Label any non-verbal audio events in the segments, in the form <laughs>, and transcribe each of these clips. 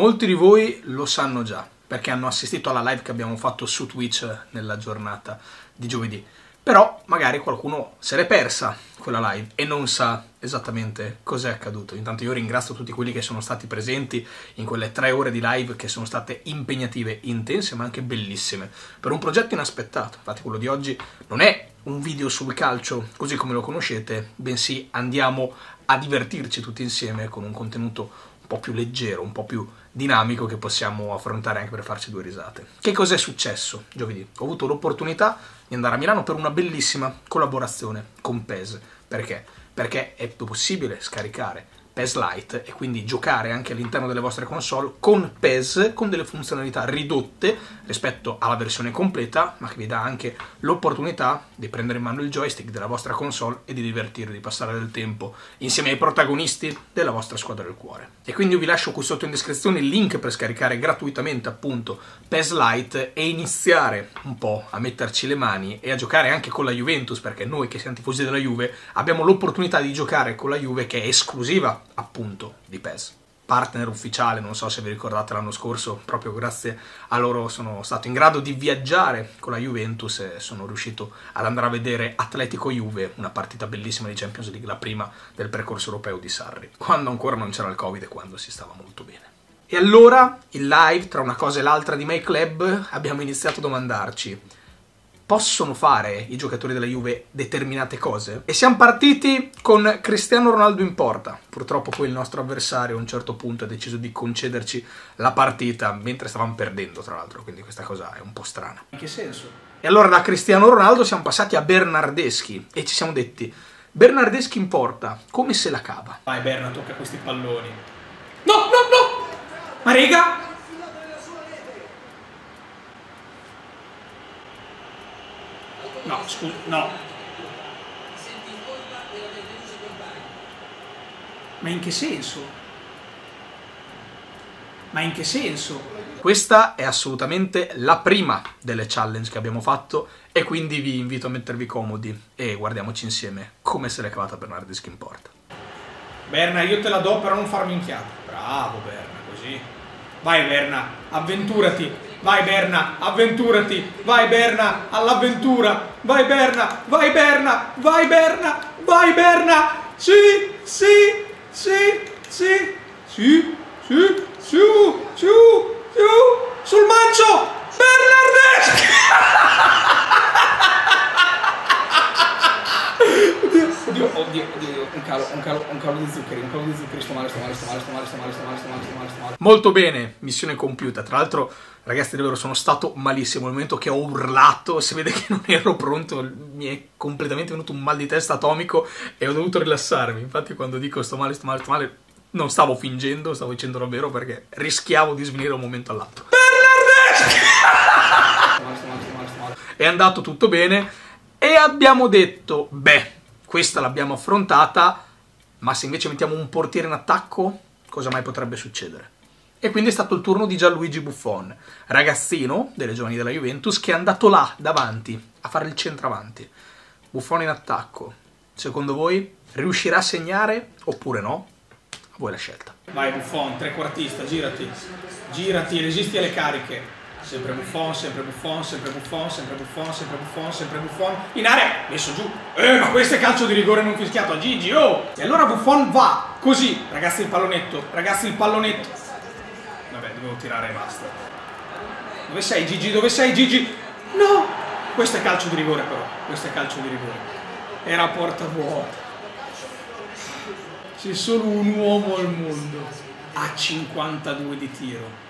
Molti di voi lo sanno già, perché hanno assistito alla live che abbiamo fatto su Twitch nella giornata di giovedì. Però magari qualcuno se l'è persa quella live e non sa esattamente cos'è accaduto. Intanto io ringrazio tutti quelli che sono stati presenti in quelle tre ore di live che sono state impegnative, intense ma anche bellissime, per un progetto inaspettato. Infatti quello di oggi non è un video sul calcio così come lo conoscete, bensì andiamo a divertirci tutti insieme con un contenuto po' più leggero, un po' più dinamico che possiamo affrontare anche per farci due risate. Che cos'è successo giovedì? Ho avuto l'opportunità di andare a Milano per una bellissima collaborazione con PES. Perché? Perché è possibile scaricare PES Lite e quindi giocare anche all'interno delle vostre console con PES con delle funzionalità ridotte rispetto alla versione completa, ma che vi dà anche l'opportunità di prendere in mano il joystick della vostra console e di divertirvi, di passare del tempo insieme ai protagonisti della vostra squadra del cuore. E quindi io vi lascio qui sotto in descrizione il link per scaricare gratuitamente appunto PES Lite e iniziare un po' a metterci le mani e a giocare anche con la Juventus, perché noi che siamo tifosi della Juve abbiamo l'opportunità di giocare con la Juve che è esclusiva appunto di PES. Partner ufficiale, non so se vi ricordate l'anno scorso, proprio grazie a loro sono stato in grado di viaggiare con la Juventus e sono riuscito ad andare a vedere Atletico Juve, una partita bellissima di Champions League, la prima del percorso europeo di Sarri, quando ancora non c'era il Covid e quando si stava molto bene. E allora, in live, tra una cosa e l'altra di My Club, abbiamo iniziato a domandarci possono fare i giocatori della Juve determinate cose. E siamo partiti con Cristiano Ronaldo in porta. Purtroppo poi il nostro avversario a un certo punto ha deciso di concederci la partita mentre stavamo perdendo, tra l'altro, quindi questa cosa è un po' strana. In che senso? E allora da Cristiano Ronaldo siamo passati a Bernardeschi e ci siamo detti Bernardeschi in porta, come se la cava? Vai Berna, tocca questi palloni. No, no, no! Ma rega, No, scusa, no. Ma in che senso? Ma in che senso? Questa è assolutamente la prima delle challenge che abbiamo fatto e quindi vi invito a mettervi comodi e guardiamoci insieme come se l'è cavata Bernardi Skin Porta. Berna, io te la do però non farmi inchiato. Bravo Berna, così. Vai Berna, avventurati. Vai Berna, avventurati. Vai Berna, all'avventura. Vai Berna, vai Berna, vai Berna, vai Berna. Sì, sì, sì, sì, sì, sì, su, su, su, sul mancio. Bernardeschi! <laughs> Oddio, oddio, oddio, un calo, un calo, un calo di zuccheri, un calo di zuccheri, sto male, sto male, sto male, sto male, sto male, sto male, sto male, sto male, sto male. Molto bene, missione compiuta. Tra l'altro, ragazzi, davvero sono stato malissimo. Nel momento che ho urlato, si vede che non ero pronto, mi è completamente venuto un mal di testa atomico e ho dovuto rilassarmi. Infatti, quando dico sto male, sto male, sto male, non stavo fingendo, stavo dicendo davvero perché rischiavo di svenire da un momento all'altro. È andato tutto bene e abbiamo detto, beh, questa l'abbiamo affrontata, ma se invece mettiamo un portiere in attacco, cosa mai potrebbe succedere? E quindi è stato il turno di Gianluigi Buffon, ragazzino delle giovani della Juventus, che è andato là davanti a fare il centravanti. Buffon in attacco. Secondo voi riuscirà a segnare oppure no? A voi la scelta. Vai Buffon, trequartista, girati. Girati, resisti alle cariche. Sempre Buffon, sempre Buffon, sempre Buffon, sempre Buffon, sempre Buffon, sempre Buffon. In area, messo giù. Eh, ma questo è calcio di rigore non fischiato a Gigi, oh! E allora Buffon va, così. Ragazzi il pallonetto, ragazzi il pallonetto. Vabbè, dovevo tirare e basta. Dove sei Gigi, dove sei Gigi? No! Questo è calcio di rigore però, questo è calcio di rigore. Era porta vuota. C'è solo un uomo al mondo. A 52 di tiro.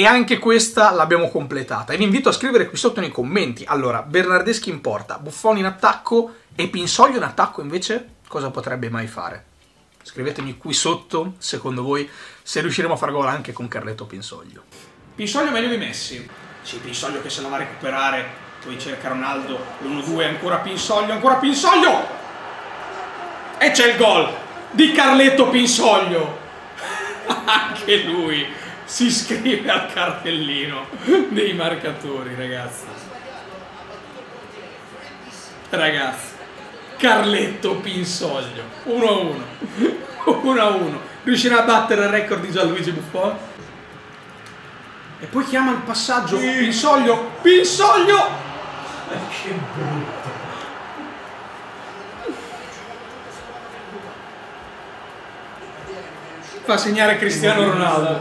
E anche questa l'abbiamo completata. E vi invito a scrivere qui sotto nei commenti. Allora, Bernardeschi in porta, Buffon in attacco e Pinsoglio in attacco invece cosa potrebbe mai fare? Scrivetemi qui sotto, secondo voi, se riusciremo a far gol anche con Carletto Pinsoglio. Pinsoglio meglio di Messi. Sì, Pinsoglio che se la va a recuperare, poi cerca Ronaldo, l'1-2, ancora Pinsoglio, ancora Pinsoglio! E c'è il gol di Carletto Pinsoglio. <laughs> Anche lui si iscrive al cartellino dei marcatori, ragazzi. Ragazzi, Carletto Pinsoglio 1-1. 1-1. Riuscirà a battere il record di Gianluigi Buffon? E poi chiama il passaggio Pinsoglio, Pinsoglio! Che brutto. Fa segnare Cristiano Ronaldo.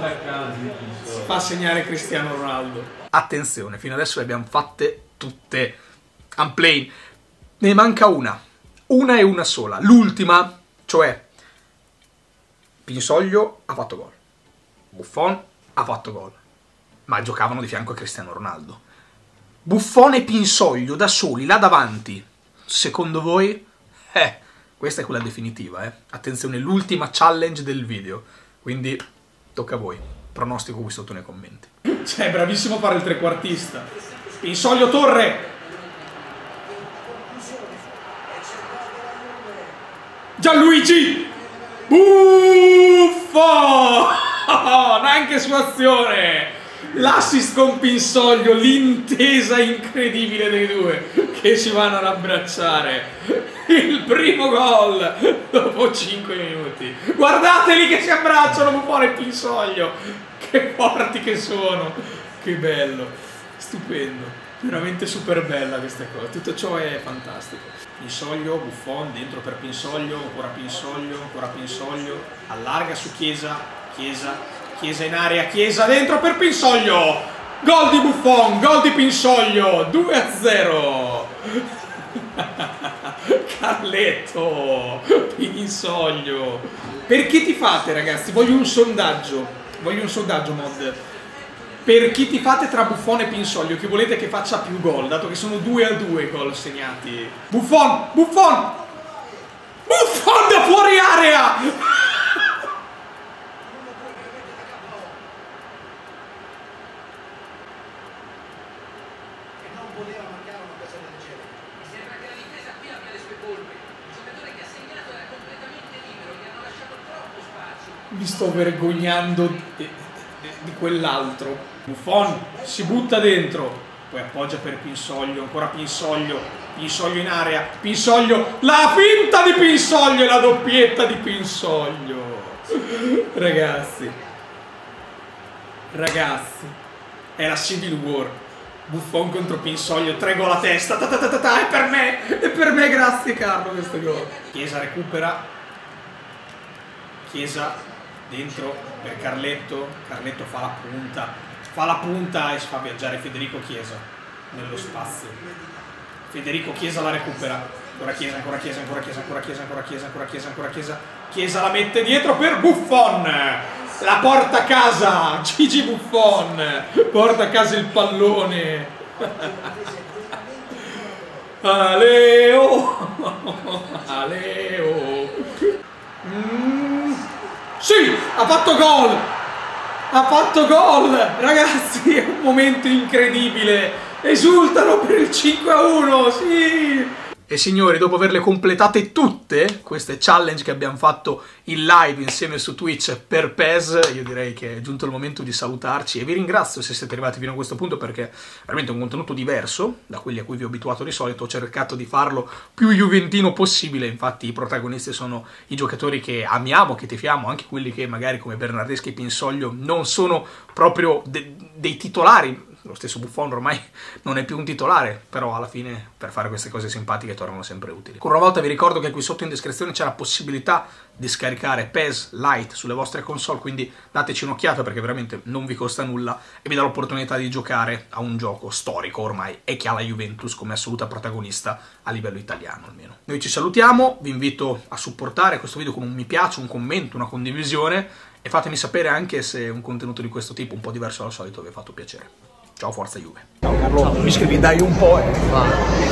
Fa segnare Cristiano Ronaldo. Attenzione, fino adesso le abbiamo fatte tutte unplane. Ne manca una. Una e una sola. L'ultima, cioè Pinsoglio ha fatto gol. Buffon ha fatto gol. Ma giocavano di fianco a Cristiano Ronaldo. Buffon e Pinsoglio da soli, là davanti. Secondo voi? Eh, questa è quella definitiva, eh. Attenzione, l'ultima challenge del video. Quindi tocca a voi. Pronostico qui sotto nei commenti. Cioè, bravissimo fare il trequartista. Pinsoglio Torre. Gianluigi. Buffo! <laughs> Neanche su azione. L'assist con Pinsoglio, l'intesa incredibile dei due che si vanno ad abbracciare. Il primo gol dopo 5 minuti. Guardateli che si abbracciano Buffon e Pinsoglio. Che forti che sono. Che bello. Stupendo. Veramente super bella questa cosa. Tutto ciò è fantastico. Pinsoglio, Buffon, dentro per Pinsoglio, ancora Pinsoglio, ancora Pinsoglio. Allarga su Chiesa, Chiesa, Chiesa in area, Chiesa dentro per Pinsoglio. Gol di Buffon, gol di Pinsoglio, 2 a 0. <laughs> Carletto, Pinsoglio. Per chi ti fate ragazzi? Voglio un sondaggio. Voglio un sondaggio mod. Per chi ti fate tra Buffon e Pinsoglio? Chi volete che faccia più gol? Dato che sono 2 a 2 gol segnati. Buffon! Buffon! Buffon da fuori area! e non voleva marcare una cosa del genere. Mi sembra che la difesa qui abbia le sue colpe. Il giocatore che ha segnato era completamente libero, gli hanno lasciato troppo spazio. Mi sto vergognando di, di- di quell'altro. Buffon si butta dentro. Poi appoggia per Pinsoglio, ancora Pinsoglio, Pinsoglio in area, Pinsoglio, la finta di Pinsoglio e la doppietta di Pinsoglio. Ragazzi, ragazzi, è la Civil War. Buffon contro Pinsoglio, tre gol a testa, ta ta ta ta è per me, è per me, grazie Carlo questo gol. Chiesa recupera, Chiesa dentro per Carletto, Carletto fa la punta, fa la punta e si fa viaggiare Federico Chiesa nello spazio. Federico Chiesa la recupera, ancora Chiesa, ancora Chiesa, ancora Chiesa, ancora Chiesa, ancora Chiesa, ancora Chiesa, ancora Chiesa. Chiesa la mette dietro per Buffon, la porta a casa, Gigi Buffon, porta a casa il pallone. <laughs> Aleo, <laughs> Aleo. Mm. Sì, ha fatto gol! Ha fatto gol! Ragazzi, è un momento incredibile! Esultano per il 5 a 1, sì! E signori, dopo averle completate tutte, queste challenge che abbiamo fatto in live insieme su Twitch per PES, io direi che è giunto il momento di salutarci e vi ringrazio se siete arrivati fino a questo punto perché è veramente un contenuto diverso da quelli a cui vi ho abituato di solito, ho cercato di farlo più juventino possibile, infatti i protagonisti sono i giocatori che amiamo, che tifiamo, anche quelli che magari come Bernardeschi e Pinsoglio non sono proprio de- dei titolari, lo stesso Buffon ormai <laughs> non è più un titolare, però alla fine per fare queste cose simpatiche tornano sempre utili. Ancora una volta vi ricordo che qui sotto in descrizione c'è la possibilità di scaricare PES Lite sulle vostre console, quindi dateci un'occhiata perché veramente non vi costa nulla e vi dà l'opportunità di giocare a un gioco storico ormai e che ha la Juventus come assoluta protagonista a livello italiano almeno. Noi ci salutiamo, vi invito a supportare questo video con un mi piace, un commento, una condivisione e fatemi sapere anche se un contenuto di questo tipo, un po' diverso dal solito, vi ha fatto piacere. Ciao Forza Juve. Ciao Carlo, mi scrivi dai un po'. Eh.